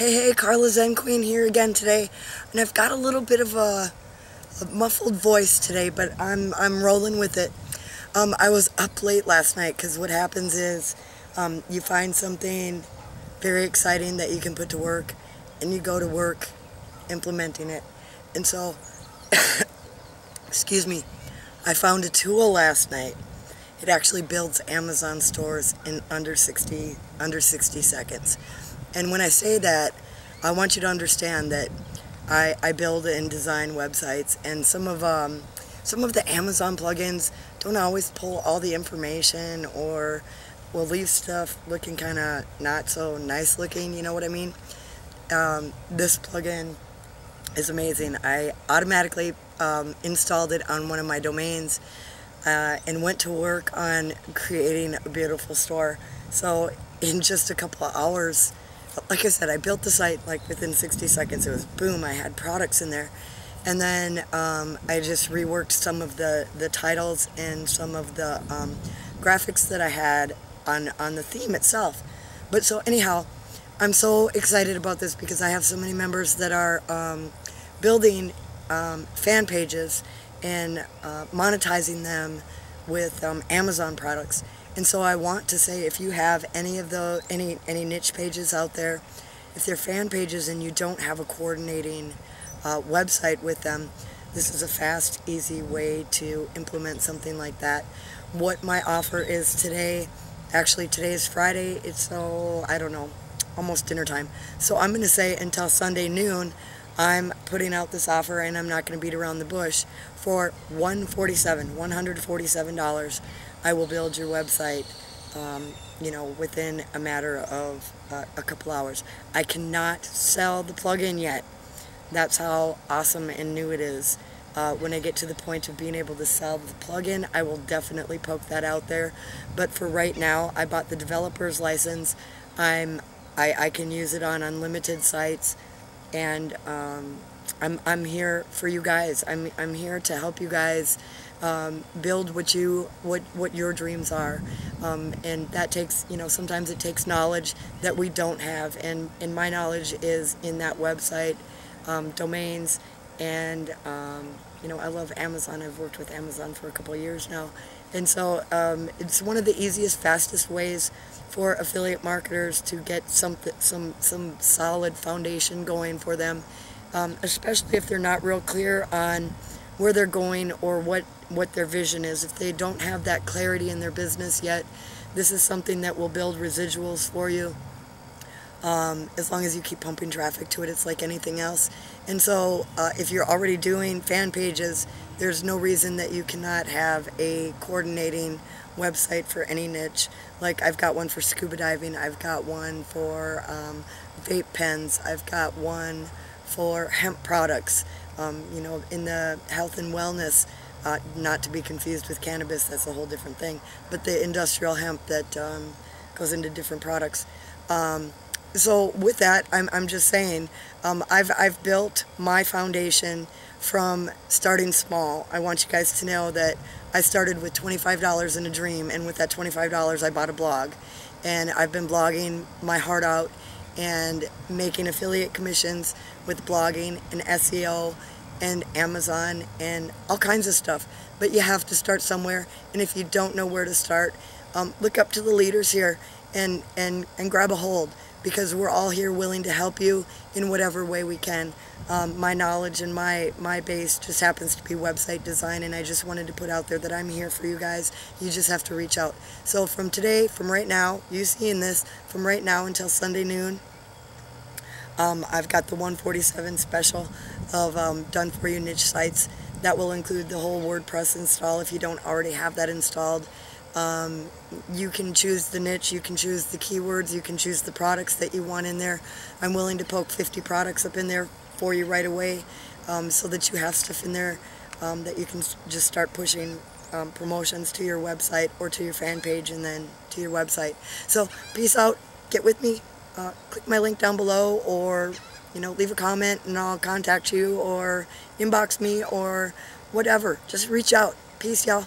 Hey, hey, Carla Zen Queen here again today, and I've got a little bit of a, a muffled voice today, but I'm I'm rolling with it. Um, I was up late last night because what happens is um, you find something very exciting that you can put to work, and you go to work implementing it, and so, excuse me, I found a tool last night. It actually builds Amazon stores in under 60 under 60 seconds. And when I say that, I want you to understand that I, I build and design websites, and some of um, some of the Amazon plugins don't always pull all the information, or will leave stuff looking kind of not so nice looking. You know what I mean? Um, this plugin is amazing. I automatically um, installed it on one of my domains uh, and went to work on creating a beautiful store. So in just a couple of hours, like I said, I built the site like within 60 seconds. It was boom, I had products in there. And then um, I just reworked some of the, the titles and some of the um, graphics that I had on, on the theme itself. But so anyhow, I'm so excited about this because I have so many members that are um, building um, fan pages and uh, monetizing them with um, Amazon products. And so I want to say if you have any of the any any niche pages out there, if they're fan pages and you don't have a coordinating uh, website with them, this is a fast, easy way to implement something like that. What my offer is today, actually today is Friday, it's so, I don't know, almost dinner time. So I'm going to say until Sunday noon, I'm putting out this offer and I'm not going to beat around the bush for 147 $147. I will build your website, um, you know, within a matter of uh, a couple hours. I cannot sell the plugin yet. That's how awesome and new it is. Uh, when I get to the point of being able to sell the plugin, I will definitely poke that out there. But for right now, I bought the developer's license. I'm I, I can use it on unlimited sites, and um, I'm I'm here for you guys. I'm I'm here to help you guys um, build what you what what your dreams are um, and that takes you know sometimes it takes knowledge that we don't have and and my knowledge is in that website um, domains and um, you know I love Amazon I've worked with Amazon for a couple of years now and so um, it's one of the easiest fastest ways for affiliate marketers to get some some some solid foundation going for them um, especially if they're not real clear on where they're going or what, what their vision is. If they don't have that clarity in their business yet, this is something that will build residuals for you. Um, as long as you keep pumping traffic to it, it's like anything else. And so uh, if you're already doing fan pages, there's no reason that you cannot have a coordinating website for any niche. Like I've got one for scuba diving, I've got one for um, vape pens, I've got one for hemp products um, you know, in the health and wellness, uh, not to be confused with cannabis, that's a whole different thing, but the industrial hemp that um, goes into different products. So with that, I'm, I'm just saying, um, I've, I've built my foundation from starting small. I want you guys to know that I started with $25 in a dream, and with that $25, I bought a blog. And I've been blogging my heart out and making affiliate commissions with blogging and SEO and Amazon and all kinds of stuff. But you have to start somewhere, and if you don't know where to start, um, look up to the leaders here and, and, and grab a hold because we're all here willing to help you in whatever way we can. Um, my knowledge and my, my base just happens to be website design and I just wanted to put out there that I'm here for you guys. You just have to reach out. So from today, from right now, you seeing this, from right now until Sunday noon, um, I've got the 147 special of um, done for you niche sites. That will include the whole WordPress install if you don't already have that installed. Um, you can choose the niche, you can choose the keywords, you can choose the products that you want in there. I'm willing to poke 50 products up in there for you right away um, so that you have stuff in there um, that you can just start pushing um, promotions to your website or to your fan page and then to your website. So peace out, get with me, uh, click my link down below or you know leave a comment and I'll contact you or inbox me or whatever. Just reach out. Peace y'all